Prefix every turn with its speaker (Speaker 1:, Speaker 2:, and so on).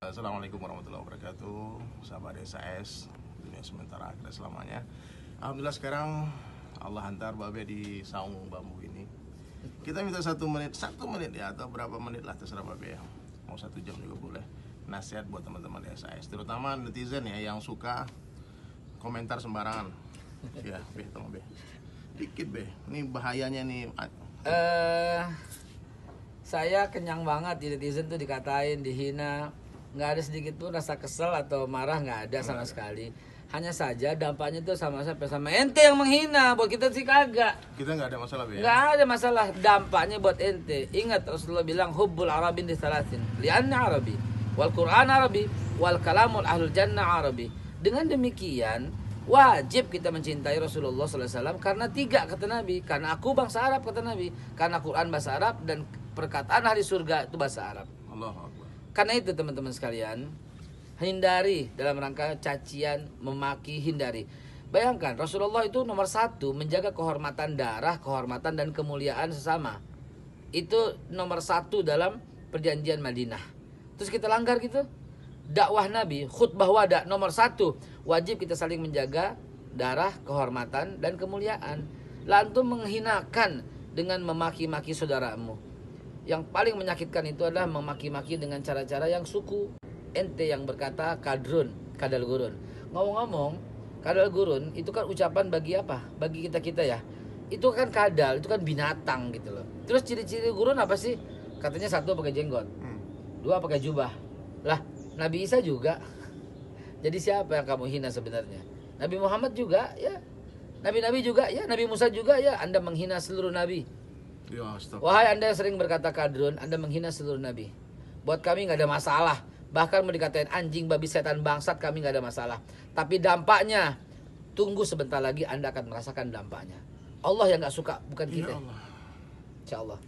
Speaker 1: Assalamualaikum warahmatullahi wabarakatuh Sahabat SAS Dunia sementara akhirnya selamanya. Alhamdulillah sekarang Allah hantar Babe di saung bambu ini. Kita minta satu menit Satu menit ya atau berapa menit lah terserah Babe ya Mau satu jam juga boleh. Nasihat buat teman-teman di SAS Terutama netizen ya yang suka Komentar sembarangan. Ya Be tolong Be. Dikit Be. Ini bahayanya nih
Speaker 2: eh saya kenyang banget di netizen tuh dikatain, dihina, nggak ada sedikit pun rasa kesel atau marah nggak ada sama sekali. Hanya saja dampaknya tuh sama sampai sama ente yang menghina, buat kita sih kagak.
Speaker 1: Kita nggak ada masalah ya
Speaker 2: Nggak ada masalah dampaknya buat ente. Ingat Rasulullah bilang hubbul arabin di salatin. Lianna arabi, wal Quran arabi, wal kalamul ahlul jannah arabi. Dengan demikian wajib kita mencintai Rasulullah SAW karena tiga kata Nabi karena aku bangsa Arab kata Nabi karena Quran bahasa Arab dan perkataan ahli surga itu bahasa Arab
Speaker 1: Allah Akbar
Speaker 2: karena itu teman-teman sekalian hindari dalam rangka cacian memaki hindari. Bayangkan Rasulullah itu nomor satu menjaga kehormatan darah kehormatan dan kemuliaan sesama. Itu nomor satu dalam perjanjian Madinah. Terus kita langgar gitu. Dakwah Nabi khutbah wada nomor satu. Wajib kita saling menjaga darah kehormatan dan kemuliaan. Lantum menghinakan dengan memaki-maki saudaramu yang paling menyakitkan itu adalah memaki-maki dengan cara-cara yang suku. Ente yang berkata kadrun kadal gurun. Ngomong-ngomong kadal gurun itu kan ucapan bagi apa? Bagi kita kita ya. Itu kan kadal itu kan binatang gitu loh. Terus ciri-ciri gurun apa sih? Katanya satu pakai jenggot
Speaker 1: Hmm.
Speaker 2: dua pakai jubah. Lah Nabi Isa juga. Jadi siapa yang kamu hina sebenarnya? Nabi Muhammad juga ya. Nabi-Nabi juga ya. Nabi Musa juga ya. Anda menghina seluruh Nabi Wahai anda yang sering berkata kadrun, anda menghina seluruh nabi. Buat kami nggak ada masalah. Bahkan mau dikatain anjing, babi, setan, bangsat, kami nggak ada masalah. Tapi dampaknya, tunggu sebentar lagi anda akan merasakan dampaknya. Allah yang nggak suka, bukan
Speaker 1: Ya
Speaker 2: kita.
Speaker 1: Allah
Speaker 2: Insya Allah.